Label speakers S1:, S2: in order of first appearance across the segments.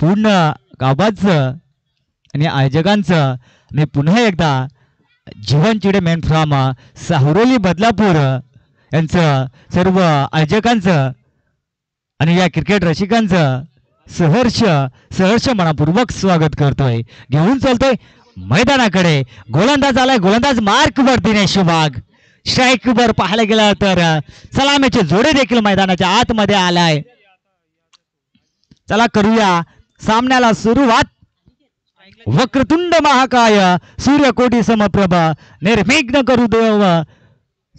S1: पूर्ण गावाचं आणि आयोजकांचं मी पुन्हा एकदा जीवन चिडे मेन फ्रॉम साहुरोली बदलापूर यांचं सर्व आयोजकांचं आणि या क्रिकेट रसिकांचं सहर्ष सहर्ष मनापूर्वक स्वागत करतोय. घेऊन चालतोय मैदानाकडे. गोलंदाज आलाय. गोलंदाज मार्क वर दिनेश वाघ स्ट्राईक वर पाहायला गेला तर सलामीचे जोडे देखील मैदानाच्या आतमध्ये आलाय. चला करूया. सामन्याला सुरुवात. वक्रतुंड महाकाय सूर्यकोटी समप्रभ निर्विघ्न करू देव.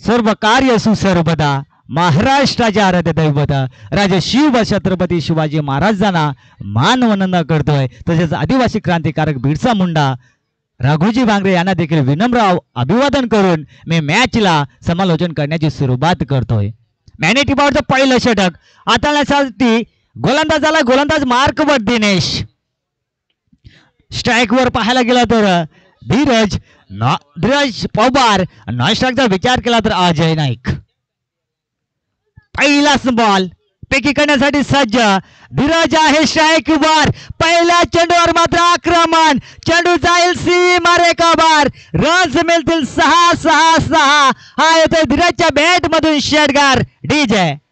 S1: सर्व कार्य सुसर्वदा. महाराष्ट्राचे आराध्य दैवत. राजा शिव छत्रपती शिवाजी महाराजांना मानवंदना करतोय. तसेच आदिवासी क्रांतिकारक बिरसा मुंडा राघोजी भांगरे यांना देखील विनम्र अभिवादन करून मी मॅचला समालोचन करण्याची सुरुवात करतोय. मॅनेटी पॉवरचं पहिलं षटक. हाताळण्यासाठी गोलंदाजाला गोलंदाज मार्क वर दिनेश. स्ट्राईक वर पाहायला गेला तर धीरज धीरज पवार. नॉन स्ट्राईकचा विचार केला तर अजय नाईक. पहिलाच बॉल पेकी करण्यासाठी सज्ज. धीरज आहे स्ट्राईक वर. पहिल्या चेंडूवर मात्र आक्रमण. चेंडू जाईल सी रेखा बार रन्स मिळतील सहा सहा सहा. हा येतोय धीरजच्या बॅट मधून शेडगार डीजे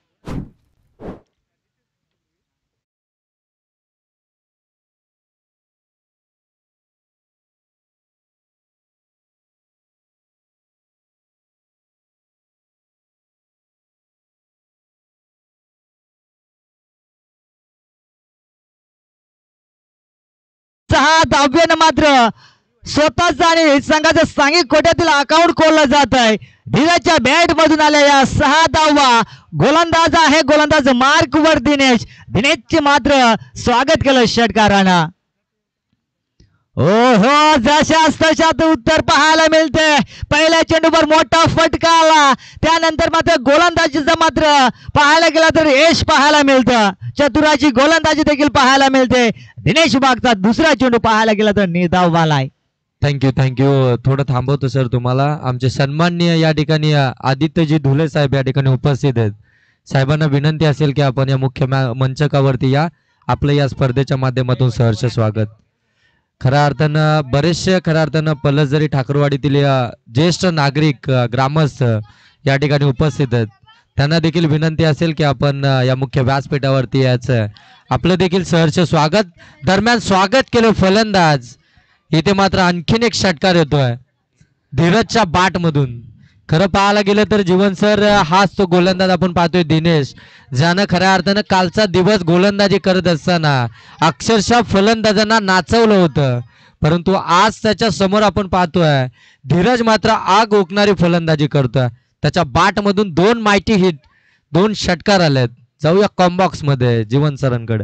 S1: सहा दहाव्यानं मात्र स्वतःच आणि संघाचं सांघिक कोट्यातील अकाउंट खोललं जात आहे. धीरजच्या बॅट मधून आल्या सहा धावा गोलंदाज आहे गोलंदाज मार्क वर दिनेश. दिनेशचे मात्र स्वागत केलं षटकारानं. हो हो जशाच तशात उत्तर पाहायला मिळते. पहिल्या चेंडूवर मोठा फटका आला. त्यानंतर मात्र गोलंदाजीचं मात्र पाहायला गेला तर यश पाहायला मिळतं. चतुराची गोलंदाजी देखील पाहायला मिळते. दिनेश बागचा दुसरा चेंडू पाहायला गेला तर निर्धाव आलाय
S2: थँक्यू थँक्यू थोडं थांबवतो सर तुम्हाला. आमचे सन्माननीय या ठिकाणी आदित्यजी धुले साहेब या ठिकाणी उपस्थित आहेत. साहेबांना विनंती असेल की आपण या मुख्य मॅ- मंचकावरती या. आपलं या स्पर्धेच्या माध्यमातून सहर्ष स्वागत. खऱ्या अर्थानं बरेचसे खऱ्या अर्थानं पलसजरी ठाकरवाडीतील ज्येष्ठ नागरिक ग्रामस्थ या ठिकाणी उपस्थित आहेत त्यांना देखील विनंती असेल की आपण या मुख्य व्यासपीठावरती यायचं. आपलं देखील सहर्ष स्वागत. दरम्यान स्वागत केलं फलंदाज. इथे मात्र आणखीन एक षटकार येतोय. धीरजच्या बाटमधून. खरं पाहायला गेलं तर जीवन सर हाच तो गोलंदाज आपण पाहतोय दिनेश. ज्यानं खऱ्या अर्थानं कालचा दिवस गोलंदाजी करत असताना अक्षरशः फलंदाजांना नाचवलं होतं. परंतु आज त्याच्यासमोर आपण पाहतोय धीरज मात्र आग ओकणारी फलंदाजी करतोय. त्याच्या बाटमधून दोन माहिती हिट दोन षटकार आलेत. जाऊया कॉम्बॉक्समध्ये जीवन सरांकडे.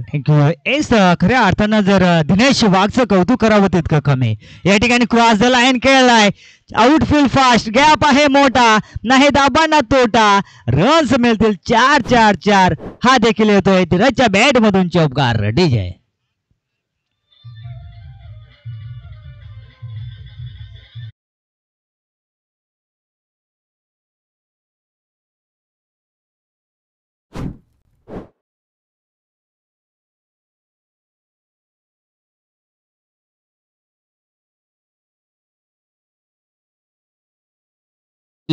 S1: एस खऱ्या अर्थानं जर दिनेश वाघचं कौतुक करावं तितकं कमी. या ठिकाणी क्रॉस द लाईन खेळलाय. आउटफील्ड फास्ट गॅप आहे मोठा. नाही दाबा ना तोटा. रन्स मिळतील चार चार चार. हा देखील येतोय धीरजच्या बॅट मधून चौकार डीजे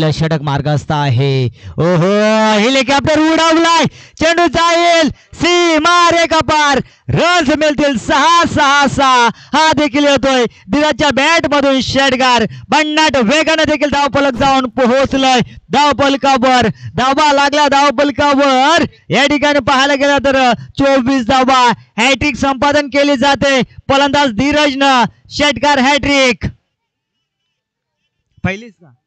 S1: षटक मार्गस्थ आहे. ओहो हेलिकॉप्टर उडवलाय. चेंडू जाईल. सीमा मारे कपार. रन्स मिळतील सहा सहा सहा. हा देखील येतोय. दिराच्या बॅट मधून षटकार बन्नाट वेगाने देखील धावपलक जाऊन पोहोचलंय. धावपलकावर धावा लागला धावपलकावर या ठिकाणी पाहायला गेलं तर चोवीस धावा. हॅट्रिक संपादन केली जाते. फलंदाज धीरजनं. षटकार हॅट्रिक पहिलीच का?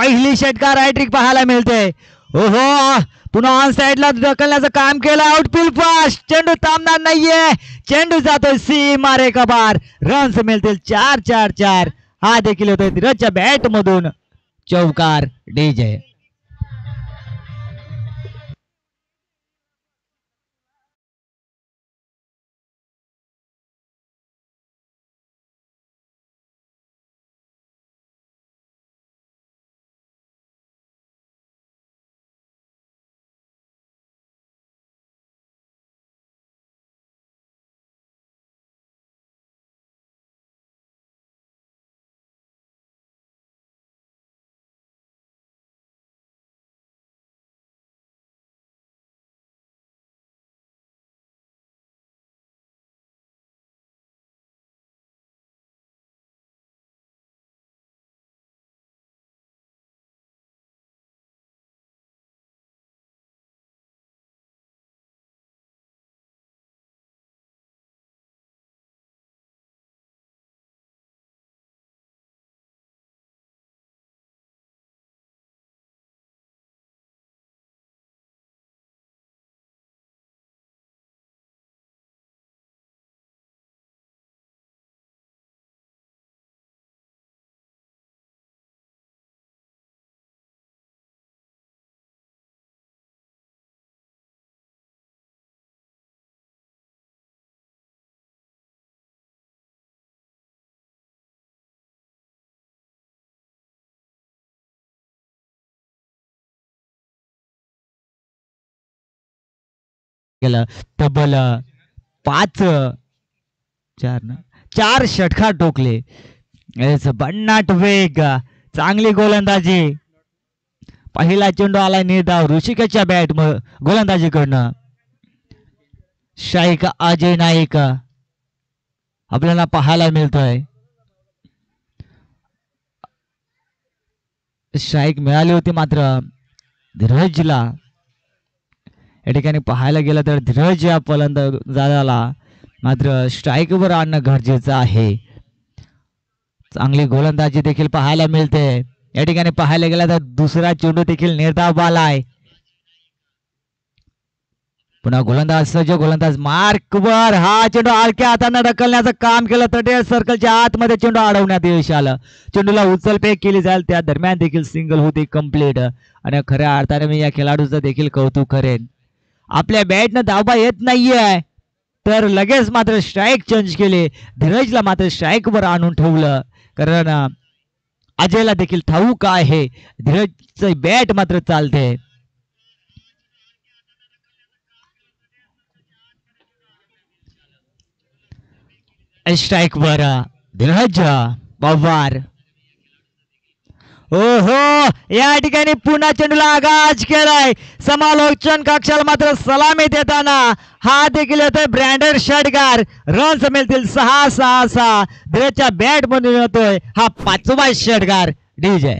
S1: पहिली षटकार हॅट्रिक पाहायला मिळते? ओहो पुन्हा ऑन साइडला ढकलण्याचं काम केलं. आउटफील्ड फास्ट चेंडू थांबणार नाहीये. चेंडू जातोय सी मारे कबार रन्स मिळतील चार चार चार. हा देखील होतोय धीरजच्या बॅट मधून. चौकार डीजे गेलं तबल पाच चार ना? चार षटकार टोकले. भन्नाट वेग चांगली गोलंदाजी. पहिला चेंडू आला निर्धाव ऋषिकेशच्या बॅट गोलंदाजीकडनं. शाईक अजय नाईक आपल्याला पाहायला मिळतोय. शाईक मिळाली होती मात्र धीरजला. या ठिकाणी पाहायला गेलं तर धीरज या फलंदाजाला मात्र स्ट्राईकवर आणणं गरजेचं आहे. चांगली गोलंदाजी देखील पाहायला मिळते. या ठिकाणी पाहायला गेला तर दुसरा चेंडू देखील निर्धाव आलाय. पुन्हा गोलंदाज सज्ज गोलंदाज. मार्कवर हा चेंडू हलक्या हाताने ढकलण्याचं काम केलं. तटीय सर्कलच्या आतमध्ये चेंडू अडवण्यात यश आलं. चेंडूला उचलपेक केली जाईल. त्या दरम्यान देखील सिंगल होती कंप्लीट आणि खऱ्या अर्थाने मी या खेळाडूचं देखील कौतुक करेन. आपल्या बॅटनं धावबा येत नाहीये. तर लगेच मात्र स्ट्राईक चेंज केले. धीरजला मात्र स्ट्राईकवर आणून ठेवलं. कारण अजयला देखील ठाऊक आहे. धीरजचं बॅट मात्र चालते. स्ट्राईकवर धीरज पवार. ओहो या ठिकाणी पुन्हा चेंडूला आगाज केलाय. समालोचन कक्षाला मात्र सलामी देताना हा देखील येतोय ब्रँडेड षटकार रन्स मिळतील सहा सहा सहा. धीरजच्या बॅट मधून येतोय हा पाचवा षटकार डीजे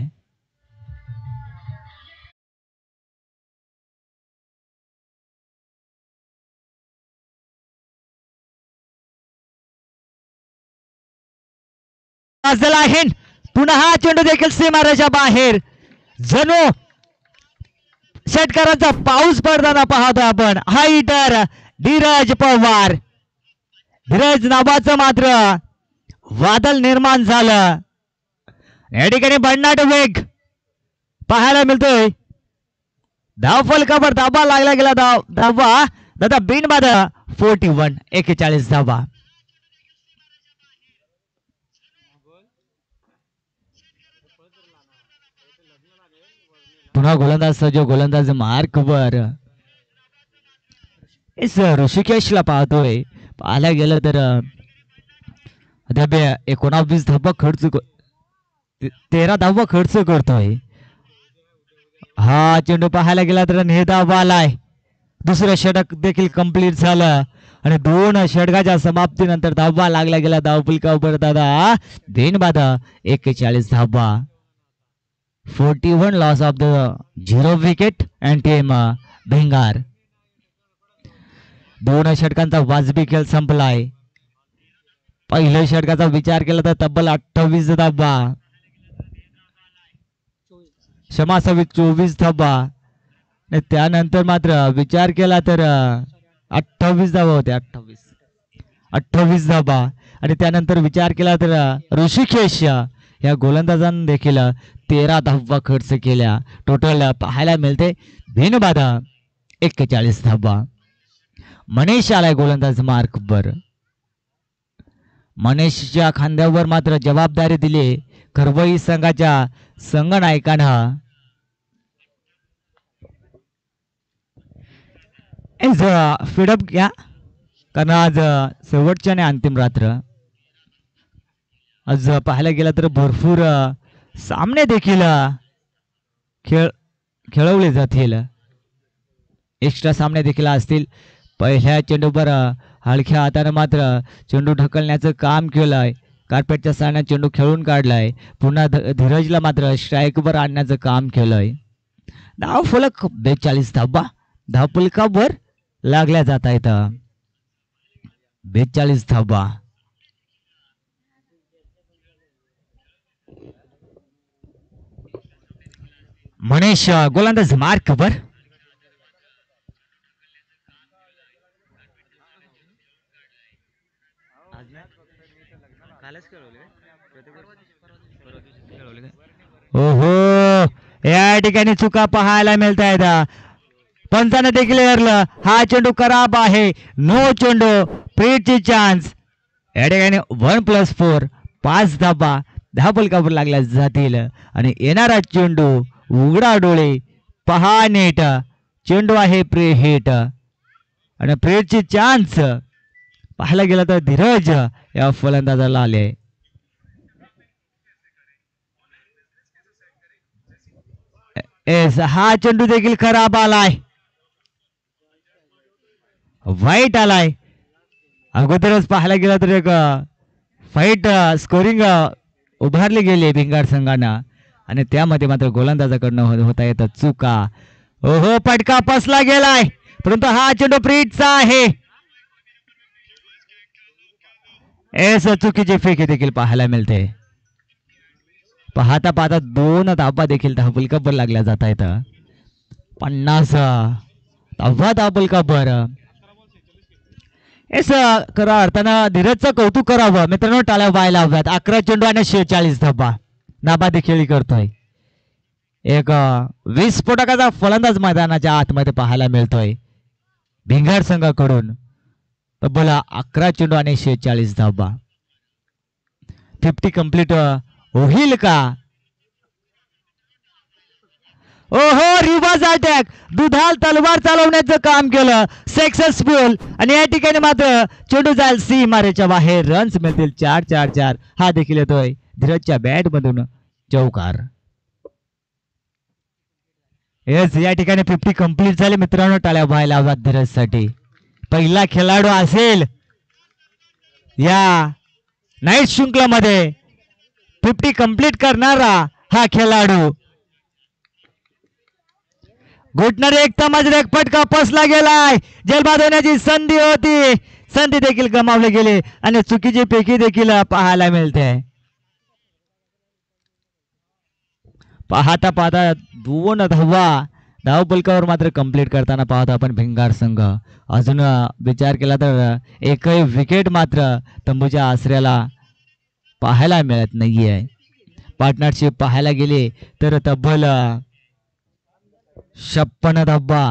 S1: आहे पुन्हा हा चेंडू देखील सीमारेषा बाहेर. जणू षटकारांचा पाऊस पडताना पाहतो आपण. हा इटर धीरज पवार. धीरज नावाचं मात्र वादळ निर्माण झालं. या ठिकाणी भन्नाट वेग पाहायला मिळतोय. धाव फलकावर धाबा लागला गेला धाव धावा. दादा बिनबाद फोर्टी वन एकेचाळीस धावा. पुन्हा गोलंदाज जो गोलंदाज मार्क मार्कवर ऋषिकेशला पाहतोय. पाहायला गेलं तर धबे एकोणावीस धब्बा खर्च तेरा धाबा खर्च करतोय. हा चेंडू पाहायला गेला तर हे धाबा आलाय दुसरं षटक देखील कंप्लीट झालं. आणि दोन षटकाच्या समाप्तीनंतर धाबा लागला गेला धावपुलका उपर दादा दिन बाधा धाबा forty 41 loss of the zero wicket and team uh, भेंगार दोन षटकांचा वाजबी खेळ संपलाय. पहिल्या षटकाचा विचार केला तर तब्बल अठ्ठावीस धब्बा क्षमा सव्वीस चोवीस धब्बा आणि त्यानंतर मात्र विचार केला तर uh, अठ्ठावीस धाबा होत्या अठ्ठावीस. अठ्ठावीस धाबा आणि त्यानंतर विचार केला तर uh, ऋषिकेश या गोलंदाजांनी देखील तेरा धावा खर्च केल्या. टोटल पाहायला मिळते. भिनबाधा एक्केचाळीस धावा. मनीष आलाय गोलंदाज मार्कवर. मनीषच्या खांद्यावर मात्र जबाबदारी दिली. खरवई संघाच्या संघनायकानं. फिडअप घ्या. कारण आज शेवटच्या आणि अंतिम रात्र. आज पाहायला गेलं तर भरपूर सामने देखील खेळ खेळवले जातील. एक्स्ट्रा सामने देखील असतील. पहिल्या चेंडूवर हलक्या हाताने मात्र चेंडू ढकलण्याचं काम केलं आहे कार्पेटच्या साण्यात चेंडू खेळून काढलाय. पुन्हा ध- धीरजला मात्र स्ट्राईकवर आणण्याचं काम केलंय. धाव फलक बेचाळीस धाबा धाव. फलकावर लागल्या जात आहेत बेचाळीस धाबा मनीष अ, गोलंदाज मार्कवर ओहो या ठिकाणी चुका पाहायला मिळत आहेत पंचानं देखील हरलं. हा चेंडू खराब आहे. नो चेंडू. प्रीची चान्स या ठिकाणी वन प्लस फोर पाच धाबा. दहा बलकावर लागल्या जातील. आणि येणारा चेंडू उघडा डोळे पहा नेट चेंडू आहे प्रे हेट. आणि प्रेरची चान्स पाहायला गेलं तर धीरज या फलंदाजाला आले. एस हा चेंडू देखील खराब आलाय. वाईट आलाय. अगोदरच पाहायला गेलं तर एक फाईट स्कोरिंग उभारली गेली भिंगार संघानं. आणि त्यामध्ये मात्र गोलंदाजाकडनं हो-, होता येतं चुका. ओहो पटका पसला गेलाय. परंतु हा चेंडू प्रीटचा आहे. एस चुकीची फेकी देखील पाहायला मिळते. पाहता पाहता दोन धाबा देखील धाबल कबर लागल्या जात आहेत. पन्नास. धाबा धाबल कबर एस खरं अर्थानं धीरजचं कौतुक करावं. मित्रांनो टाळ्या व्हायला हव्यात अकरा चेंडू आणि शेहेचाळीस धाबा नाबादी खेळी करतोय. एक वीस विस्फोटकाचा फलंदाज मैदानाच्या आतमध्ये पाहायला मिळतोय. भिंगार संघाकडून. तब्बल अकरा चेंडू आणि शेहेचाळीस धाबा फिफ्टी कंप्लीट होईल का? ओहो रिव्हर्स अटॅक दुधाल तलवार चालवण्याचं काम केलं. सक्सेसफुल आणि या ठिकाणी मात्र चेंडू जाईल. सी मारेच्या बाहेर. रन्स मिळतील. चार चार चार. हा देखील येतोय. धीरजच्या बॅटमधून चौकार येस या ठिकाणी फिफ्टी कंप्लीट झाले. मित्रांनो टाळ्या व्हायला हवा धीरजसाठी. पहिला खेळाडू असेल या नाईट शृंखलामध्ये फिफ्टी कंप्लीट करणारा हा खेळाडू. घुटणारे एक तमाज एक फटका पसला गेलाय. जलबाद होण्याची संधी होती. संधी देखील गमावली गेली आणि चुकीची पैकी देखील पाहायला मिळते. पाहता पाहता दोन धावा. धावपलकावर मात्र कंप्लीट करताना पाहतो आपण भिंगार संघ. अजून विचार केला तर एकही विकेट मात्र तंबूच्या आसऱ्याला पाहायला मिळत नाही आहे पार्टनरशिप पाहायला गेले तर तब्बल छप्पन धब्बा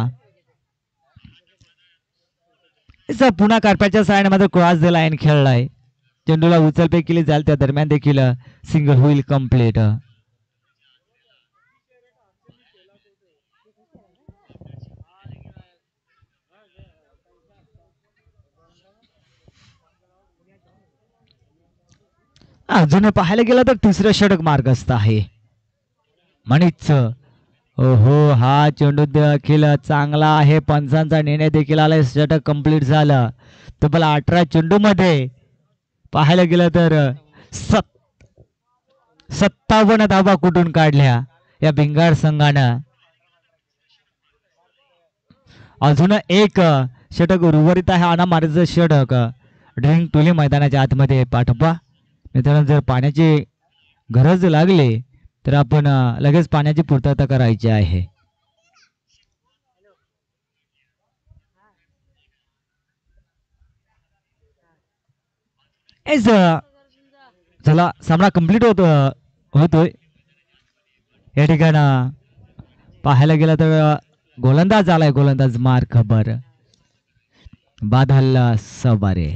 S1: सर पुन्हा कार्प्याच्या सायन मात्र क्रॉस द लाईन खेळलाय. चेंडूला उचलपे केली जाईल त्या दरम्यान देखील सिंगल होईल कंप्लीट अजून पाहायला गेलं तर तिसरं षटक मार्गस्थ आहे. म्हणीच हो हा चेंडू देखील चांगला आहे. पंचांचा निर्णय देखील आलाय. षटक कंप्लीट झालं. तब्बल अठरा चेंडूमध्ये पाहायला गेलं तर सत सत्तावन्न धाबा कुठून काढल्या? या भिंगार संघानं. अजून एक षटक उर्वरित आहे. आणा षटक. ड्रिंक टोली मैदानाच्या आतमध्ये. पाठवा मित्रांनो जर पाण्याची गरज लागली तर आपण लगेच पाण्याची पूर्तता करायची आहे. चला सामना कंप्लीट होतो होतोय. या ठिकाणा पाहायला गेलं तर गोलंदाज आलाय गोलंदाज मार खबर बाद हल्ला सबारे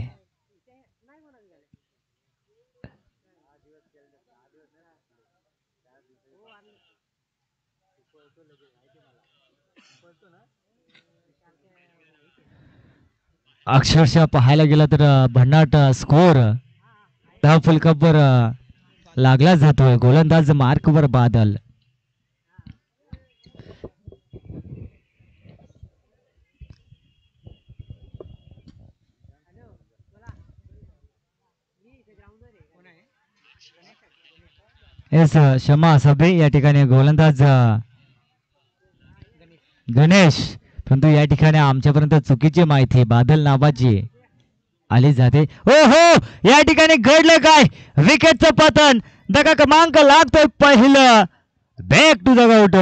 S1: अक्षरशः पाहायला गेलं तर भन्नाट स्कोर दहा फुलकपवर लागला जातोय. गोलंदाज मार्कवर बादल. एस क्षमा सभे या ठिकाणी गोलंदाज गणेश. परंतु या ठिकाणी आमच्यापर्यंत चुकीची माहिती बादल नावाची आली जाते. हो हो या ठिकाणी घडलं काय? विकेटचं पतन. दगा क्रमांक लागतोय पहिलं. बॅक टू द उठ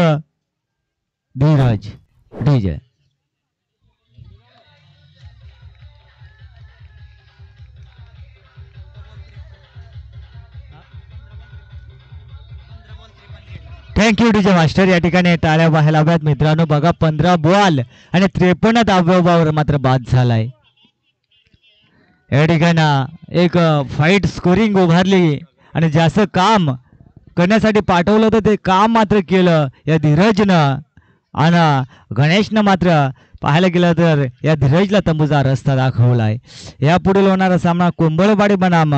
S1: Dheeraj. DJ. Thank you DJ master या ठिकाणी टाळ्या व्हायला हव्यात. मित्रांनो बघा पंधरा बॉल आणि त्रेपन्न धाब्यावर मात्र बाद झालाय. या ठिकाणी एक फाईट स्कोरिंग उभारली आणि जास्त काम करण्यासाठी पाठवलं होतं ते काम मात्र केलं या धीरजनं. आणि गणेशनं मात्र पाहायला गेलं तर या धीरजला तंबूचा रस्ता दाखवलाय. या पुढील होणारा सामना कोंबळवाडी बनाम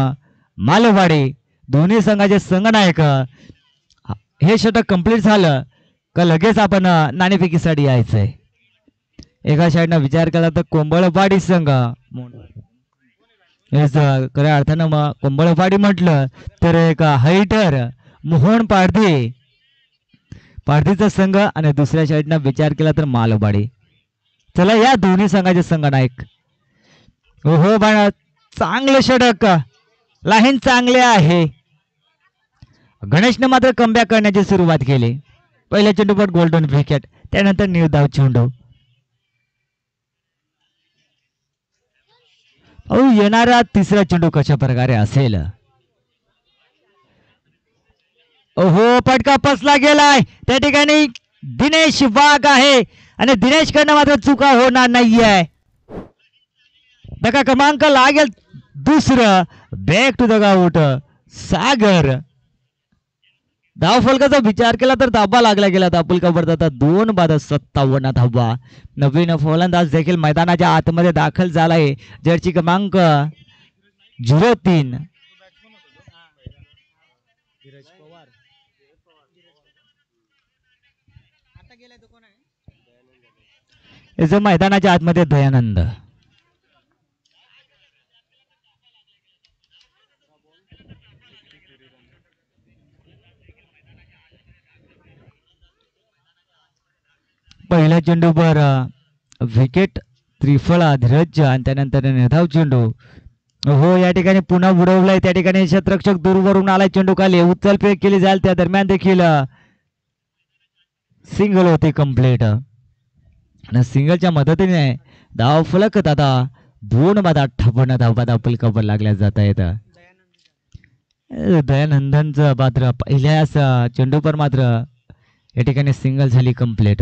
S1: मालवाडी. दोन्ही संघाचे संघनायक हे षटक कंप्लीट झालं का लगेच आपण नाणेफेकीसाठी यायचंय. एका साईडनं विचार केला तर कोंबळवाडी संघ. खऱ्या अर्थानं मग कोंबळवाडी म्हटलं तर एक हायटर मोहन पारधी. पारधीचा संघ आणि दुसऱ्या साईडनं विचार केला तर मालवाडी चला या दोन्ही संघाचे संघ नायक हो हो बाळा चांगलं षटक लाईन चांगले आहे. गणेशने मात्र कमबॅक करण्याची सुरुवात केली. पहिल्या चेंडूपट गोल्डन विकेट त्यानंतर निर्धाव चेंडू. अहो येणारा तिसरा चेंडू कशा प्रकारे असेल? ओहो पटका पसला गेलाय. त्या ठिकाणी दिनेश वाघ आहे. आणि दिनेश कडनं मात्र चुका होणार नाहीये. धका क्रमांक लागेल दुसरं. Back to the out Sagar. धाव फलकाचा विचार केला तर धाबा लागला गेला. दापुलकावर आता दोन बाद सत्तावन्न धाबा नवीन फलंदाज देखील मैदानाच्या आतमध्ये दाखल झालाय. जर्सी क्रमांक झिरो तीन. मैदानाच्या आतमध्ये दयानंद. पहिला चेंडूवर विकेट त्रिफळा धीरज आणि त्यानंतर निर्धाव चेंडू हो या ठिकाणी पुन्हा बुडवलाय. त्या ठिकाणी क्षेत्ररक्षक दूरवरून आलाय चेंडू खाली उचल फेक केली जाईल त्या दरम्यान देखील. सिंगल होते कंप्लीट आणि सिंगलच्या मदतीने धाव फलक आता दोन बाधा अठ्ठावन्न धावबा धाव फलकावर लागल्या जात आहेत. दयानंदनचं मात्र पहिल्याच चेंडूवर मात्र या ठिकाणी सिंगल झाली कंप्लीट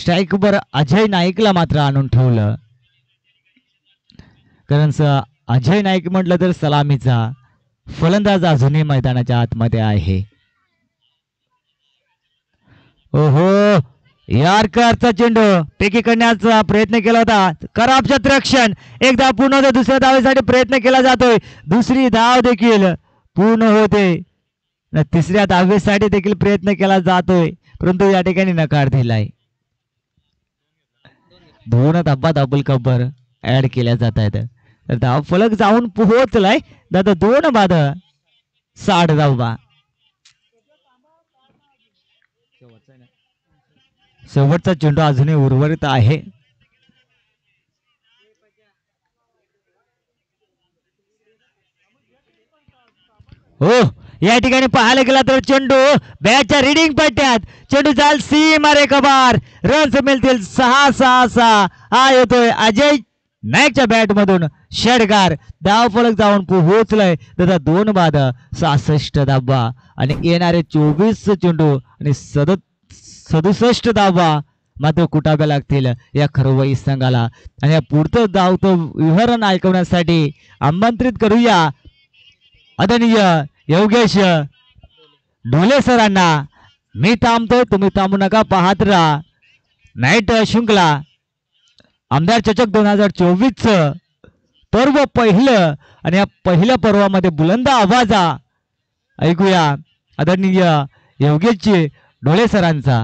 S1: स्ट्राईकवर अजय नाईकला मात्र आणून ठेवलं. कारण स- अजय नाईक म्हटलं तर सलामीचा फलंदाज अजूनही मैदानाच्या आतमध्ये आहे. ओहो यारकरचा चेंडू पेकी करण्याचा प्रयत्न केला होता. खराब त्रक्षण एकदा पूर्ण होते दुसऱ्या धावेसाठी प्रयत्न केला जातोय. दुसरी धाव देखील पूर्ण होते. न तिसऱ्या धावेसाठी देखील प्रयत्न केला जातोय. परंतु या ठिकाणी नकार दिलाय. दोन धब्बा दाबल कबर ऍड केल्या जात आहेत. तर धाव फलक जाऊन पोहोचलाय. दादा दोन बाद साठ धावबा शेवटचा चेंडू अजूनही उर्वरित आहे. हो या ठिकाणी पाहायला गेला तर चेंडू बॅटच्या रिडिंग पट्ट्यात. चेंडू चाल सी मारे कबार. रन्स मिळतील सहा सहा सहा. हा येतोय अजय नाईकच्या बॅट मधून षडकार धाव फलक जाऊन पोहोचलाय. त्याचा दोन बाद सहासष्ट धाबा आणि येणारे चोवीस चेंडू आणि सद सदुसष्ट धावा मात्र कुटाव्या लागतील या खरोबाई संघाला. आणि या पुढचं धावतं विहरण ऐकवण्यासाठी आमंत्रित करूया आदरणीय योगेश ढोले सरांना. मी थांबतो तुम्ही थांबू नका पाहत राहा. नाईट शृंखला आमदार चचक दोन हजार चोवीसचं पर्व पहिलं आणि या पहिल्या पर्वामध्ये बुलंद आवाजा. ऐकूया. आदरणीय योगेशजी ढोले सरांचा.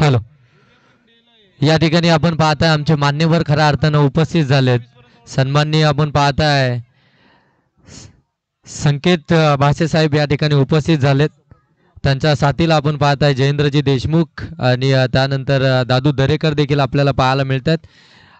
S2: हॅलो. या ठिकाणी आपण पाहताय आमचे मान्यवर खऱ्या अर्थानं उपस्थित झालेत. सन्माननीय आपण पाहताय. संकेत भासे साहेब या ठिकाणी उपस्थित झालेत. त्यांच्या साथीला आपण पाहताय जयेंद्रजी देशमुख आणि त्यानंतर दादू दरेकर देखील आपल्याला पाहायला मिळतात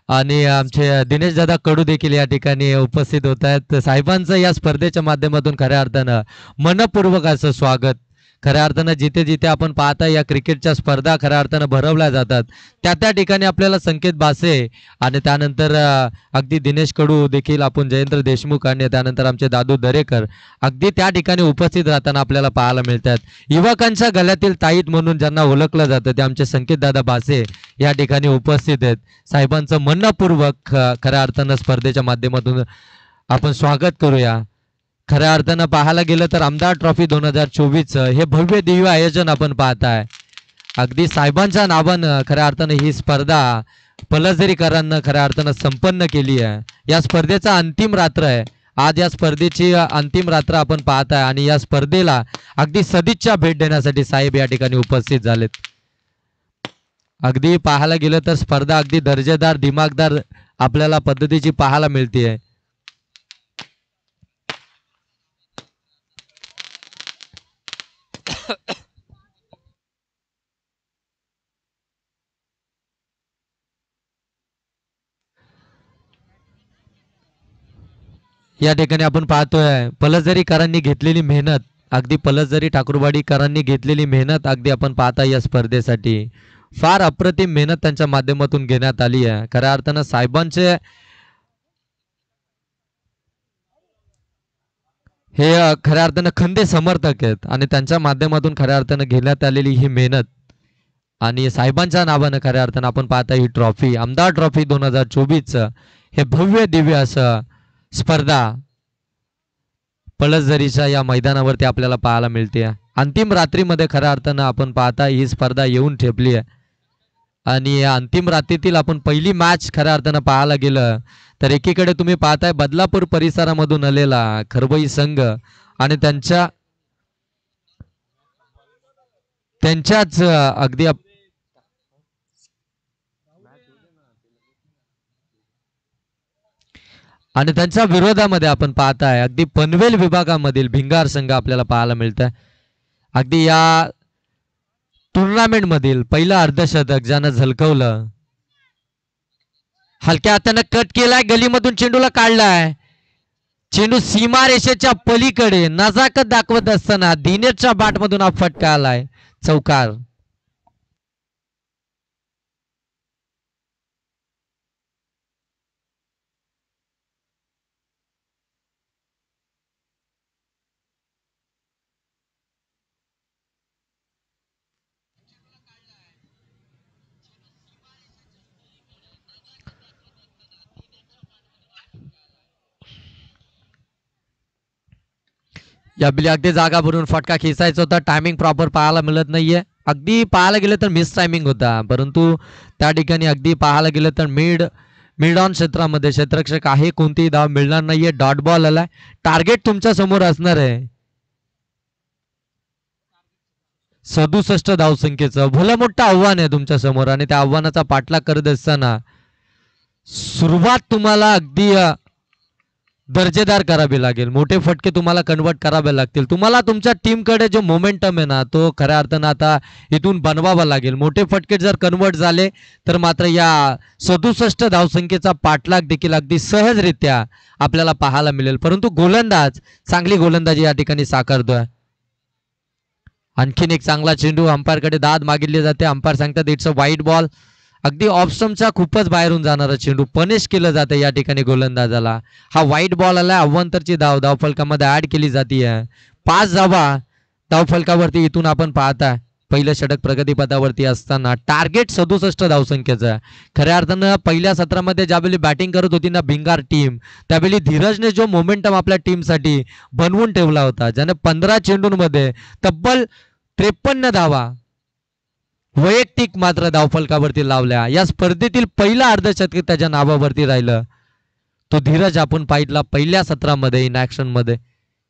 S2: आणि आमचे दिनेश दादा कडू देखील या ठिकाणी उपस्थित होत आहेत साहेबांचं या स्पर्धेच्या माध्यमातून खऱ्या अर्थानं मनपूर्वक असं स्वागत खऱ्या अर्थानं जिथे जिथे आपण पाहता या क्रिकेटच्या स्पर्धा खऱ्या अर्थानं भरवल्या जातात त्या त्या ठिकाणी आपल्याला संकेत बासे आणि त्यानंतर अगदी दिनेश कडू देखील आपण जयेंद्र देशमुख आणि त्यानंतर आमचे दादू दरेकर अगदी त्या ठिकाणी उपस्थित राहताना आपल्याला पाहायला मिळतात. युवकांच्या गल्यातील ताईत म्हणून ज्यांना ओळखलं जातं ते आमचे संकेत दादा बासे या ठिकाणी उपस्थित आहेत. साहेबांचं मनपूर्वक खऱ्या अर्थानं स्पर्धेच्या माध्यमातून आपण स्वागत करूया. खऱ्या अर्थानं पाहायला गेलं तर आमदार ट्रॉफी दोन हजार चोवीसचं हे भव्य दिव्य आयोजन आपण पाहताय. अगदी साहेबांच्या नावानं खऱ्या अर्थानं ही स्पर्धा पलसदरीकरांना खऱ्या अर्थानं संपन्न केली आहे. या स्पर्धेचा अंतिम रात्र आहे. आज या स्पर्धेची अंतिम रात्र आपण पाहत आहे आणि या स्पर्धेला अगदी सदिच्छा भेट देण्यासाठी साहेब या ठिकाणी उपस्थित झालेत. अगदी पाहायला गेलं तर स्पर्धा अगदी दर्जेदार दिमागदार आपल्याला पद्धतीची पाहायला मिळते आहे या ठिकाणी आपण पाहतोय पलसदरीकरांनी घेतलेली मेहनत अगदी पलसदरी ठाकूरवाडीकरांनी घेतलेली मेहनत अगदी आपण पाहता या स्पर्धेसाठी. फार अप्रतिम मेहनत त्यांच्या माध्यमातून घेण्यात आली आहे. खऱ्या अर्थानं साहेबांचे हे खऱ्या अर्थानं खंदे समर्थक आहेत आणि त्यांच्या माध्यमातून खऱ्या अर्थानं घेण्यात आलेली ही मेहनत आणि साहेबांच्या नावानं खऱ्या अर्थानं आपण पाहता ही ट्रॉफी आमदार ट्रॉफी दोन हजार चोवीस हे भव्य दिव्य असं स्पर्धा. पळसझरीच्या या मैदानावरती आपल्याला पाहायला मिळते. अंतिम रात्रीमध्ये खऱ्या अर्थानं आपण पाहता ही स्पर्धा येऊन ठेपली आहे. आणि या अंतिम रात्रीतील आपण पहिली मॅच खऱ्या अर्थानं पाहायला गेलं तर एकीकडे तुम्ही पाहताय बदलापूर परिसरामधून आलेला खरबई संघ आणि त्यांच्या त्यांच्याच अगदी आणि त्यांच्या विरोधामध्ये आपण पाहत आहे अगदी पनवेल विभागामधील भिंगार संघ आपल्याला पाहायला मिळत आहे अगदी या टुर्नामेंट मधील पहिलं अर्धशतक ज्यानं झलकवलं हलक्या हातानं कट केलाय गलीमधून चेंडूला काढलाय. चेंडू सीमारेषेच्या पलीकडे नजाकत दाखवत असताना दिनेशच्या बाटमधून हा फटका आलाय. चौकार. या बिली अगदी जागा भरून फटका खेचायचा होता. टायमिंग प्रॉपर पाहायला मिळत नाहीये. अगदी पाहायला गेलं तर मिस टायमिंग होता. परंतु त्या ठिकाणी अगदी पाहायला गेलं तर मिड मिड ऑन क्षेत्रामध्ये क्षेत्रक्षक आहे. कोणतीही धाव मिळणार नाहीये. डॉट बॉल आलाय. टार्गेट तुमच्यासमोर असणार आहे. सदुसष्ट धावसंख्येचं भलं मोठं आव्हान आहे तुमच्यासमोर. आणि त्या आव्हानाचा पाठलाग करत असताना सुरुवात तुम्हाला अगदी दर्जेदार करावी लागेल. मोठे फटके तुम्हाला कन्वर्ट करावे लागतील. तुम्हाला तुमच्या टीमकडे जो मोमेंटम आहे ना तो खऱ्या अर्थानं आता इथून बनवावा लागेल. मोठे फटके जर कन्वर्ट झाले तर मात्र या सदुसष्ट धावसंख्येचा पाठलाग देखील अगदी सहजरित्या आपल्याला पाहायला मिळेल. परंतु गोलंदाज चांगली गोलंदाजी या ठिकाणी साकारतोय. आणखीन एक चांगला चेंडू अंपायरकडे दाद मागितली जाते. अंपायर सांगतात इट्स अ वाईट बॉल अगदी ऑप्शनचा खूपच बाहेरून जाणारा चेंडू पनिश केलं जातं या ठिकाणी गोलंदाजाला. हा व्हाईट बॉल आलाय अव्वंतरची धाव धावफलकामध्ये ऍड केली जाते पाच धावा धावफलकावरती इथून आपण पाहताय. पहिलं षटक प्रगतीपथावरती असताना टार्गेट सदुसष्ट धावसंख्येचं. आहे खऱ्या अर्थानं पहिल्या सत्रामध्ये ज्यावेळी बॅटिंग करत होती ना भिंगार टीम त्यावेळी धीरजने जो मोमेंटम आपल्या टीमसाठी बनवून ठेवला होता ज्याने पंधरा चेंडूंमध्ये तब्बल त्रेपन्न धावा वैयक्तिक मात्र धावफलकावरती लावल्या? या स्पर्धेतील पहिला अर्धशतक त्याच्या नावावरती राहिलं. तो धीरज आपण पाहिला पहिल्या सत्रामध्ये इन ॲक्शनमध्ये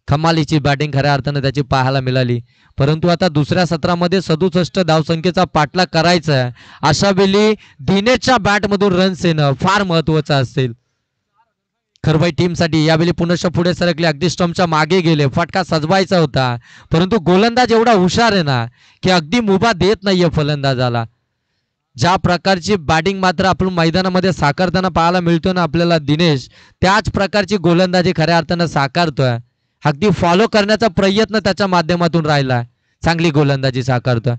S2: कमालीची बॅटिंग खऱ्या अर्थानं त्याची पाहायला मिळाली. परंतु आता दुसऱ्या सत्रामध्ये सदुसष्ट धावसंख्येचा पाठलाग करायचा आहे अशा वेळी दिनेशच्या बॅटमधून रन्स येणं फार महत्वाचं असेल. खरबाई टीमसाठी यावेळी पुनश्च पुढे सरकले. अगदी स्टंपच्या मागे गेले. फटका सजवायचा होता. परंतु गोलंदाज एवढा हुशार आहे ना की अगदी मुभा देत नाहीये फलंदाजाला. ज्या प्रकारची बॅटिंग मात्र आपण मैदानामध्ये साकारताना पाहायला मिळतो ना आपल्याला दिनेश त्याच प्रकारची गोलंदाजी खऱ्या अर्थानं साकारतोय. अगदी फॉलो करण्याचा प्रयत्न त्याच्या माध्यमातून राहिला. चांगली गोलंदाजी साकारतोय.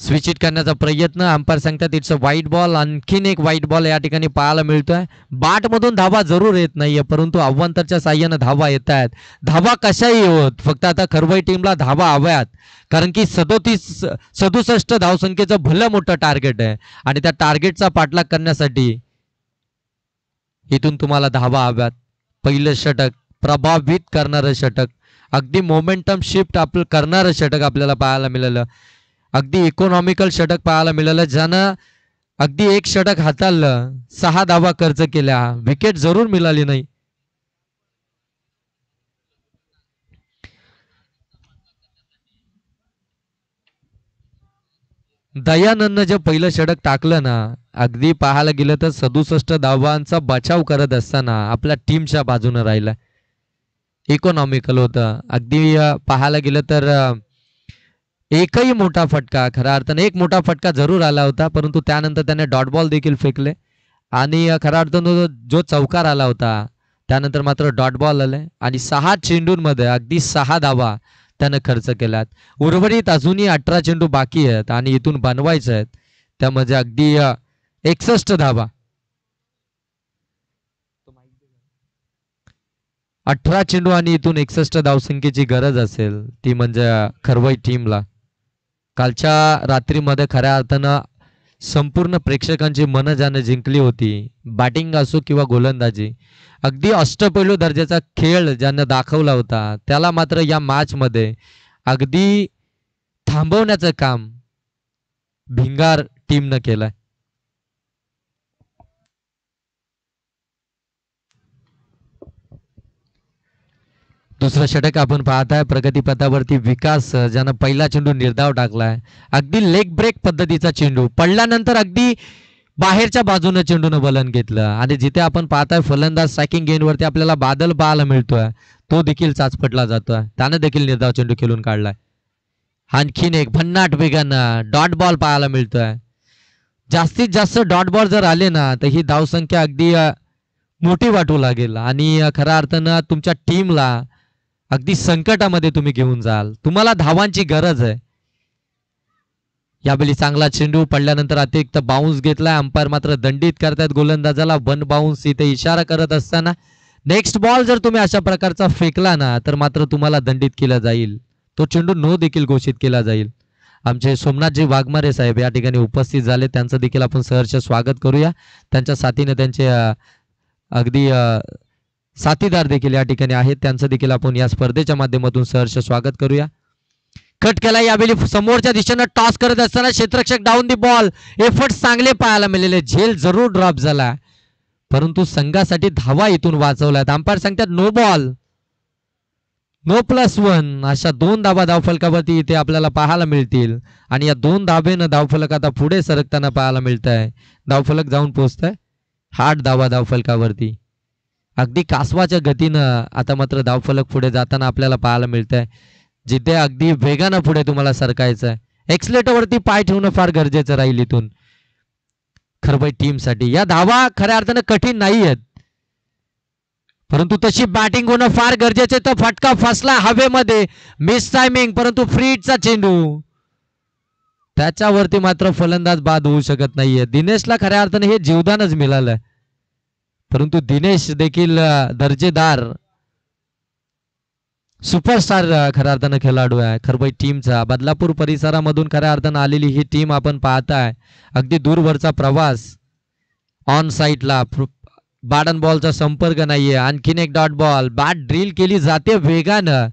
S2: स्विच इट करण्याचा प्रयत्न. अंपायर सांगतात इट्स अ व्हाईट बॉल आणखीन एक व्हाईट बॉल या ठिकाणी पाहायला मिळतोय. बाटमधून धावा जरूर येत नाहीये परंतु अव्वांतरच्या साह्यानं धावा येत आहेत धावा कशाही होत फक्त आता खरवई टीमला धावा हव्यात. कारण की सदोतीस सदुसष्ट धावसंख्येचं भलं मोठं टार्गेट आहे. आणि त्या टार्गेटचा पाठलाग करण्यासाठी इथून तुम्हाला धावा हव्यात. पहिलं षटक प्रभावित करणारं षटक. अगदी मोमेंटम शिफ्ट आपलं करणारं षटक आपल्याला पाहायला मिळालं. अगदी इकॉनॉमिकल षटक पाहायला मिळालं. ज्यानं अगदी एक षटक हाताळलं सहा धावा खर्च केल्या. विकेट जरूर मिळाली नाही. दयानंदनं जे पहिलं षटक टाकलं ना अगदी पाहायला गेलं तर सदुसष्ट धावांचा बचाव करत असताना आपल्या टीमच्या बाजूनं राहिला. इकॉनॉमिकल होतं. अगदी पाहायला गेलं तर एकही मोठा फटका खऱ्या अर्थाने एक मोठा फटका जरूर आला होता परंतु त्यानंतर त्याने डॉट बॉल देखील फेकले. आणि खऱ्या अर्थानं जो चौकार आला होता त्यानंतर मात्र डॉट बॉल आले. आणि सहा चेंडूंमध्ये अगदी सहा धावा त्यानं खर्च केल्यात उर्वरित अजूनही अठरा चेंडू बाकी आहेत आणि इथून बनवायचे आहेत. त्यामध्ये अगदी एकसष्ट धावा. अठरा चेंडू आणि इथून एकसष्ट धावसंख्येची गरज असेल ती म्हणजे खरवई टीमला. कालच्या रात्रीमध्ये खऱ्या अर्थानं संपूर्ण प्रेक्षकांची मन ज्यानं जिंकली होती बॅटिंग असो किंवा गोलंदाजी अगदी अष्टपैलू दर्जाचा खेळ ज्यानं दाखवला होता त्याला मात्र या मॅचमध्ये अगदी थांबवण्याचं काम भिंगार टीमनं केलंय. दुसरं षटक आपण पाहताय प्रगतीपथावरती विकास ज्यानं पहिला चेंडू निर्धाव टाकलाय अगदी लेग ब्रेक पद्धतीचा चेंडू. पडल्यानंतर अगदी बाहेरच्या बाजूनं चेंडूनं बलन घेतलं. आणि जिथे आपण पाहताय फलंदाज स्ट्रायकिंग गेनवरती आपल्याला बादल पाहायला मिळतोय. तो देखील चाचपटला जातोय. त्यानं देखील निर्धाव चेंडू खेळून काढलाय. आणखीन एक भन्नाट वेगानं डॉट बॉल पाहायला मिळतोय. जास्तीत जास्त डॉट बॉल जर आले ना तर ही धावसंख्या अगदी मोठी वाटू लागेल. आणि खऱ्या अर्थानं तुमच्या टीमला अगदी संकटामध्ये तुम्ही घेऊन जाल. तुम्हाला धावांची गरज आहे. यावेळी चांगला चेंडू पडल्यानंतर अतिरिक्त बाउन्स घेतलाय. अंपायर मात्र दंडित करतायत गोलंदाजाला. वन बाउन्स इथे इशारा करत असताना नेक्स्ट बॉल जर तुम्ही अशा प्रकारचा फेकला ना तर मात्र तुम्हाला दंडित केला जाईल. तो चेंडू नो देखील घोषित केला जाईल. आमचे सोमनाथजी वाघमारे साहेब या ठिकाणी उपस्थित झाले. त्यांचं देखील आपण सहर्ष स्वागत करूया. त्यांच्या साथीने त्यांचे अगदी साथीदार देखील या ठिकाणी आहेत. त्यांचं देखील आपण या स्पर्धेच्या माध्यमातून सहर्ष स्वागत करूया. कट केला यावेळी समोरच्या दिशेनं टॉस करत असताना क्षेत्रक्षक डाऊन दी बॉल एफर्ट चांगले पाहायला मिळाले झेल जरूर ड्रॉप झाला. परंतु संघासाठी धावा इथून वाचवल्यात. अंपायर सांगतात no ball no plus one अशा दोन धावा धावफलकावरती इथे आपल्याला पाहायला मिळतील. आणि या दोन धाबेनं धावफलक आता पुढे सरकताना पाहायला मिळत आहे धावफलक जाऊन पोहोचत आहे आठ धावा धावफलकावरती. अगदी कासवाच्या गतीनं आता मात्र धावफलक पुढे जाताना आपल्याला पाहायला मिळत आहे जिथे अगदी वेगानं पुढे तुम्हाला सरकायचं आहे एक्सलेटरवरती पाय ठेवणं फार गरजेचं राहील इथून. खरबाई टीमसाठी या धावा खऱ्या अर्थानं कठीण नाही आहेत परंतु तशी बॅटिंग होणं फार गरजेचं तर फटका फसला हवेमध्ये. मिस टायमिंग परंतु फ्रीडचा चेंडू. त्याच्यावरती मात्र फलंदाज बाद होऊ शकत नाहीये. दिनेशला खऱ्या अर्थाने हे जीवदानच मिळालंय. परंतु दिनेश देखील दर्जेदार सुपरस्टार खऱ्या अर्थानं खेळाडू आहे. खरबई टीमचा बदलापूर परिसरामधून खऱ्या अर्थानं आलेली ही टीम आपण पाहताय. अगदी दूरवरचा प्रवास ऑन साईटला बाडन बॉलचा संपर्क नाहीये. आणखीन एक डॉट बॉल बॅट ड्रिल केली जाते वेगानं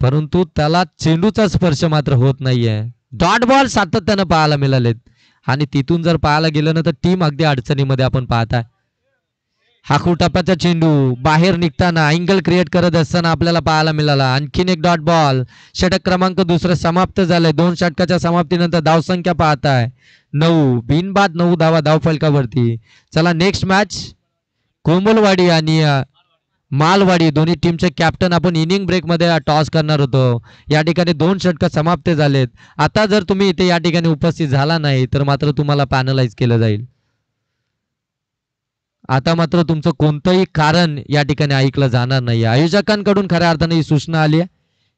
S2: परंतु त्याला चेंडूचा स्पर्श मात्र होत नाहीये. डॉट बॉल सातत्यानं पाहायला मिळालेत. आणि तिथून जर पाहायला गेलं ना तर टीम अगदी अडचणीमध्ये आपण पाहताय. हाकू टप्प्याचा चेंडू बाहेर निघताना अँगल क्रिएट करत असताना आपल्याला पाहायला मिळाला. आणखीन एक डॉट बॉल षटक क्रमांक दुसरं समाप्त झालंय. दोन षटकाच्या समाप्तीनंतर धावसंख्या पाहताय. नऊ. बिनबाद नऊ धावा धाव फलकावरती. चला नेक्स्ट मॅच कोमलवाडी आणि मालवाडी दोन्ही टीमचे कॅप्टन आपण इनिंग ब्रेकमध्ये टॉस करणार होतो. या ठिकाणी दोन षटक समाप्त झालेत. आता जर तुम्ही इथे या ठिकाणी उपस्थित झाला नाही तर मात्र तुम्हाला पॅनलाइज केलं जाईल. आता मात्र तुमचं कोणतंही कारण या ठिकाणी ऐकलं जाणार नाही आयोजकांकडून खऱ्या अर्थाने ही सूचना आली आहे.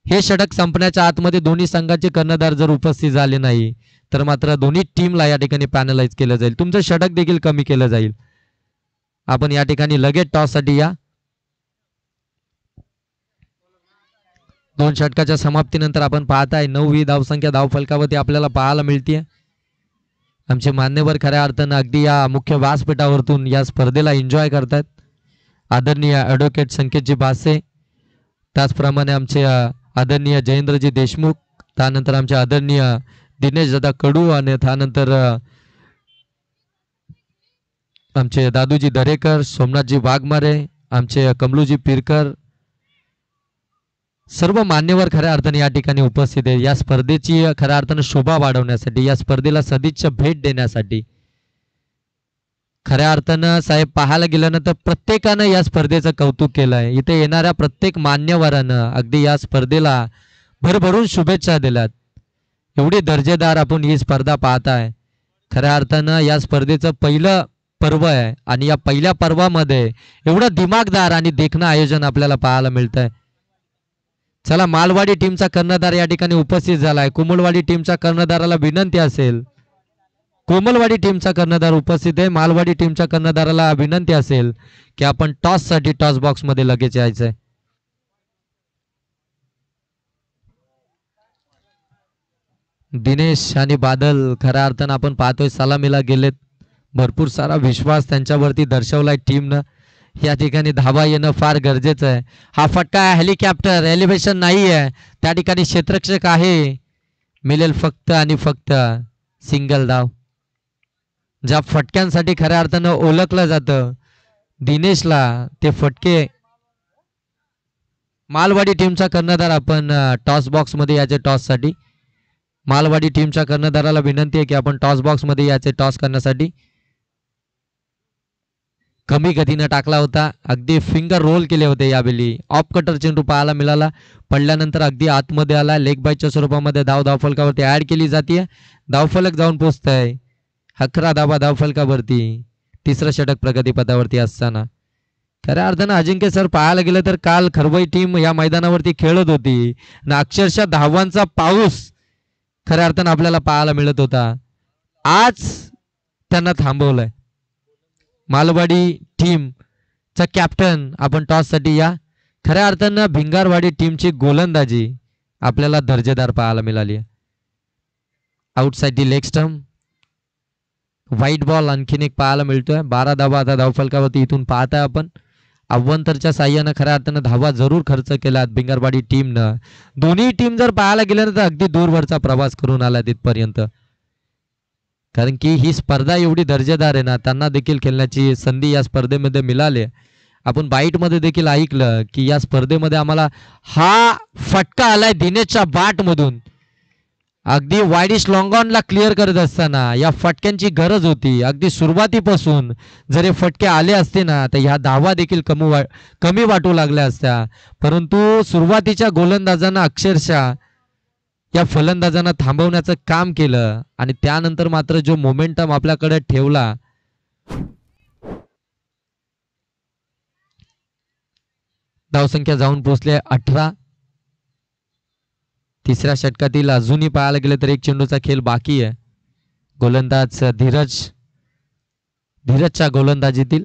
S2: हे षटक संपण्याच्या आतमध्ये दोन्ही संघाचे कर्णधार जर उपस्थित झाले नाही तर मात्र दोन्ही टीमला या ठिकाणी पॅनलाइज केलं जाईल. तुमचं षटक देखील कमी केलं जाईल. आपण या ठिकाणी लगेच टॉससाठी या. दोन षटकाच्या समाप्तीनंतर आपण पाहताय नऊ ही धावसंख्या धावफलकावरती आपल्याला पाहायला मिळते आमचे मान्यवर खऱ्या अर्थानं अगदी या मुख्य व्यासपीठावरतून या स्पर्धेला एन्जॉय करतात. आदरणीय ॲडव्होकेट संकेतजी भासे त्याचप्रमाणे आमचे आदरणीय जयेंद्रजी देशमुख त्यानंतर आमचे आदरणीय दिनेश दादा कडू आणि त्यानंतर आमचे दादूजी दरेकर सोमनाथजी वाघमारे आमचे कमलूजी पिरकर सर्व मान्यवर खऱ्या अर्थाने या ठिकाणी उपस्थित आहे या स्पर्धेची खऱ्या अर्थाने शोभा वाढवण्यासाठी या स्पर्धेला सदिच्छा भेट देण्यासाठी. खऱ्या अर्थानं साहेब पाहायला गेलं ना तर प्रत्येकानं या स्पर्धेचं कौतुक केलं आहे इथे येणाऱ्या प्रत्येक मान्यवरानं अगदी या स्पर्धेला भरभरून शुभेच्छा दिल्यात. एवढी दर्जेदार आपण ही स्पर्धा पाहताय. खऱ्या अर्थानं या स्पर्धेचं पहिलं पर्व आहे आणि या पहिल्या पर्वामध्ये एवढं दिमागदार आणि देखणं आयोजन आपल्याला पाहायला मिळतंय. चला मालवाडी टीमचा कर्णधार या ठिकाणी उपस्थित झालाय. कोमलवाडी टीमच्या कर्णधाराला विनंती असेल. कोमलवाडी टीमचा कर्णधार उपस्थित आहे. मालवाडी टीमच्या कर्णधाराला विनंती असेल की आपण टॉससाठी टॉस बॉक्समध्ये लगेच यायचंय. दिनेश आणि बादल खऱ्या अर्थानं आपण पाहतोय सलामीला गेलेत. भरपूर सारा विश्वास त्यांच्यावरती दर्शवलाय टीमनं या ठिकाणी धाबा येणं फार गरजेचं आहे. हा फटका हेलिकॉप्टर एलिव्हेशन नाही आहे. त्या ठिकाणी क्षेत्रक्षक आहे. मिळेल फक्त आणि फक्त सिंगल धाव. ज्या फटक्यांसाठी खऱ्या अर्थानं ओळखलं जातं दिनेशला ते फटके. मालवाडी टीमचा कर्णधार आपण टॉस बॉक्समध्ये याचे मालवाडी टीमच्या कर्णधाराला विनंती आहे की आपण टॉस बॉक्समध्ये याचे टॉस करण्यासाठी. कमी गतीनं टाकला होता. अगदी फिंगर रोल केले होते यावेळी ऑफ कटर चेंडू पाहायला मिळाला. पडल्यानंतर अगदी आतमध्ये आला. लेग बायच्या स्वरूपामध्ये धाव धावफलकावरती ऍड केली जाते धावफलक जाऊन पोचतंय. अकरा धावा धावफलकावरती. तिसरं षटक प्रगतीपथावरती असताना. खऱ्या अर्थानं अजिंक्य सर पाहायला गेलं तर काल खरवई टीम या मैदानावरती खेळत होती. आणि अक्षरशः धावांचा पाऊस खऱ्या अर्थानं आपल्याला पाहायला मिळत होता. आज त्यांना थांबवलंय. मालवाडी टीमचा कॅप्टन आपण टॉससाठी या. खऱ्या अर्थानं भिंगारवाडी टीमची गोलंदाजी आपल्याला दर्जेदार पाहायला मिळाली. Outside the leg stump white ball आणखीन एक पाहायला मिळतोय. बारा धावा आता धावफलकावरती इथून पाहताय आपण. अव्वंतरच्या साह्यानं खऱ्या अर्थानं धावा जरूर खर्च केलात भिंगारवाडी टीमनं दोन्ही टीम जर पाहायला गेलं ना तर अगदी दूरवरचा प्रवास करून आला तिथपर्यंत कारण की ही स्पर्धा एवढी दर्जेदार आहे ना त्यांना देखील खेळण्याची संधी या स्पर्धेमध्ये मिळाली आपण बाईटमध्ये देखील ऐकलं की या स्पर्धेमध्ये आम्हाला हा फटका आलाय दिनेशच्या बाटमधून. अगदी वायडिश लॉंगॉनला क्लिअर करत असताना या फटक्यांची गरज होती. अगदी सुरुवातीपासून जर हे फटके आले असते ना तर ह्या धावा देखील कमी वा कमी वाटू लागल्या असत्या. परंतु सुरुवातीच्या गोलंदाजांना अक्षरशः या फलंदाजांना थांबवण्याचं काम केलं आणि त्यानंतर मात्र जो मोमेंटम आपल्याकडे ठेवला धावसंख्या जाऊन पोहोचले अठरा. तिसऱ्या षटकातील अजूनही पाहायला गेलं तर एक चेंडूचा खेळ बाकी आहे. गोलंदाज धीरज धीरजच्या गोलंदाजीतील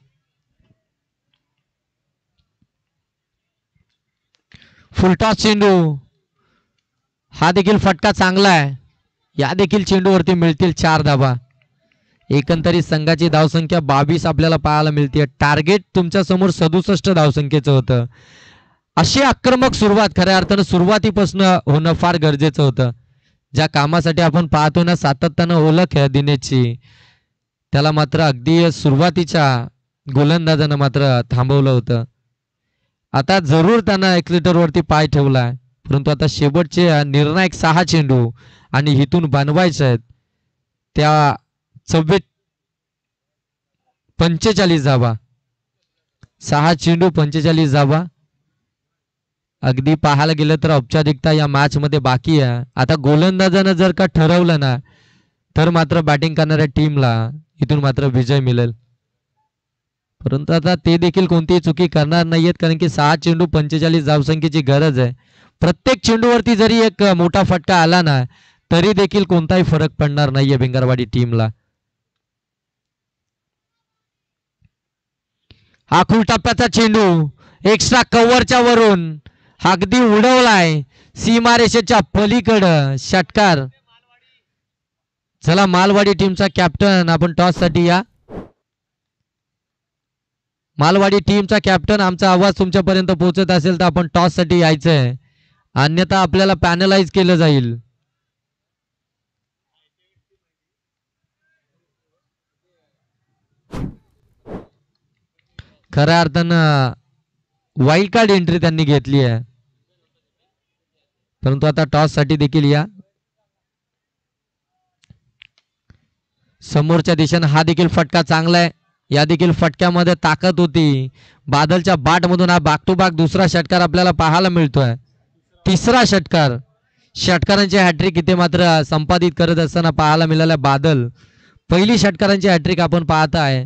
S2: फुलटॉस चेंडू. हा देखील फटका चांगला आहे. या देखील चेंडूवरती मिळतील चार धाबा एकंदरीत संघाची धावसंख्या बावीस आपल्याला पाहायला मिळते टार्गेट तुमच्यासमोर सदुसष्ट धावसंख्येचं होतं. अशी आक्रमक सुरुवात खऱ्या अर्थानं सुरुवातीपासून होणं फार गरजेचं होतं. ज्या कामासाठी आपण पाहतो ना सातत्यानं ओळख आहे दिनेशची. त्याला मात्र अगदी सुरुवातीच्या गोलंदाजानं मात्र थांबवलं होतं. आता जरूर त्यानं एक्सिटरवरती पाय ठेवला आहे परंतु आता शेवटचे निर्णायक सहा चेंडू आणि हिथून बनवायचे आहेत त्या चव्वे पंचेचाळीस धावा सहा चेंडू पंचेचाळीस धावा अगदी पाहायला गेलं तर औपचारिकता या मॅच मध्ये बाकी आहे. आता गोलंदाजानं जर का ठरवलं ना तर मात्र बॅटिंग करणाऱ्या टीमला इथून मात्र विजय मिळेल. परंतु आता ते देखील कोणतीही चुकी करणार नाहीयेत कारण की सहा चेंडू पंचेचाळीस धावसंख्येची गरज आहे. प्रत्येक चेंडूवरती जरी एक मोठा फटका आला ना तरी देखील कोणताही फरक पडणार नाहीये भिंगरवाडी टीमला. हा टप्प्याचा चेंडू एक्स्ट्रा कव्हरच्या वरून अगदी उडवलाय सीमारेषेच्या पलीकडं षटकार. चला मालवाडी टीमचा कॅप्टन आपण टॉससाठी या. मालवाडी टीमचा कॅप्टन आमचा आवाज तुमच्यापर्यंत पोहोचत असेल तर आपण टॉससाठी यायचंय. अन्यथा आपल्याला पॅनलाइज केलं जाईल. खऱ्या अर्थानं वाईल्ड कार्ड एंट्री त्यांनी घेतली आहे. परंतु आता टॉससाठी देखील या. समोरच्या दिशेनं हा देखील फटका चांगला आहे. या देखील फटक्यामध्ये ताकद होती. बादलच्या बाटमधून हा बाग टू बाग दुसरा षटकार आपल्याला पाहायला मिळतोय. तिसरा षटकार. षटकारांची हॅट्रिक इथे मात्र संपादित करत असताना पाहायला मिळाला बादल. पहिली षटकारांची हॅट्रिक आपण पाहत आहे.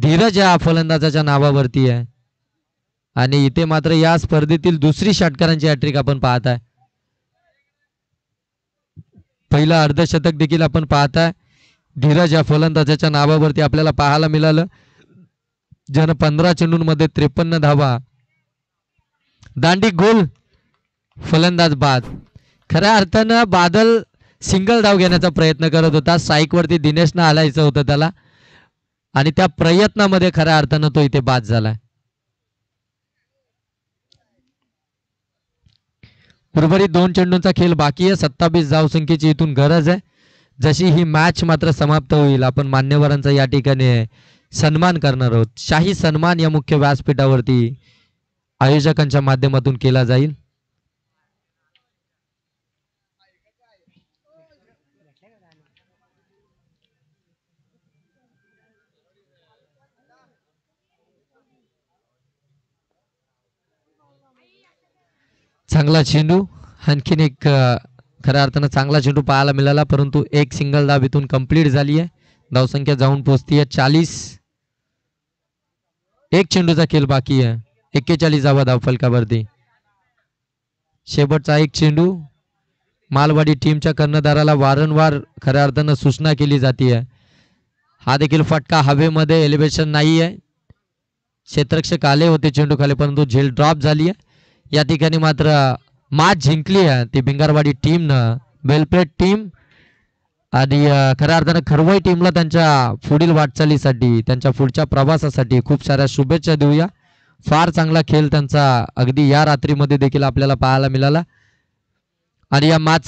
S2: धीरज या फलंदाजाच्या नावावरती आहे. आणि इथे मात्र या स्पर्धेतील दुसरी षटकारांची हॅट्रिक आपण पाहत आहे. पहिलं अर्धशतक देखील आपण पाहत आहे. धीरज या फलंदाजाच्या नावावरती आपल्याला पाहायला मिळालं. ज्यानं पंधरा चेंडूंमध्ये त्रेपन्न धावा. दांडी गोल फलंदाज बाद. खऱ्या अर्थानं बादल सिंगल धाव घेण्याचा प्रयत्न करत होता. साईकवरती दिनेशनं आलायचं होतं त्याला. आणि त्या प्रयत्नामध्ये खऱ्या अर्थानं तो इथे बाद झालाय. उर्वरित दोन चेंडूंचा खेळ बाकी आहे. सत्तावीस धावसंख्येची इथून गरज आहे. जशी ही मॅच मात्र समाप्त होईल आपण मान्यवरांचा या ठिकाणी सन्मान करणार आहोत. शाही सन्मान या मुख्य व्यासपीठावरती आयोजकांच्या माध्यमातून केला जाईल. चांगला चेंडू आणखीन एक खऱ्या अर्थानं चांगला चेंडू पाहायला मिळाला परंतु एक सिंगल धाव इथून कंप्लीट झाली आहे. धावसंख्या जाऊन पोचती आहे चाळीस. एक चेंडूचा खेळ बाकी आहे. एक्केचाळीस धावा धाव फलकावरती शेवटचा एक चेंडू मालवाडी टीमच्या कर्णधाराला वारंवार खऱ्या अर्थानं सूचना केली जाते हा देखील फटका हवेमध्ये एलिव्हेशन नाही आहे क्षेत्रक्षक आले होते चेंडू खाली परंतु झेल ड्रॉप झाली आहे. या ठिकाणी मात्र मॅच जिंकली आहे. ती भिंगारवाडी टीमनं बेलप्लेट टीम आणि खऱ्या अर्थानं खरवई टीमला त्यांच्या पुढील वाटचालीसाठी त्यांच्या पुढच्या प्रवासासाठी खूप साऱ्या शुभेच्छा देऊया. फार चांगला खेळ त्यांचा अगदी या रात्रीमध्ये देखील आपल्याला पाहायला मिळाला. आणि या मॅच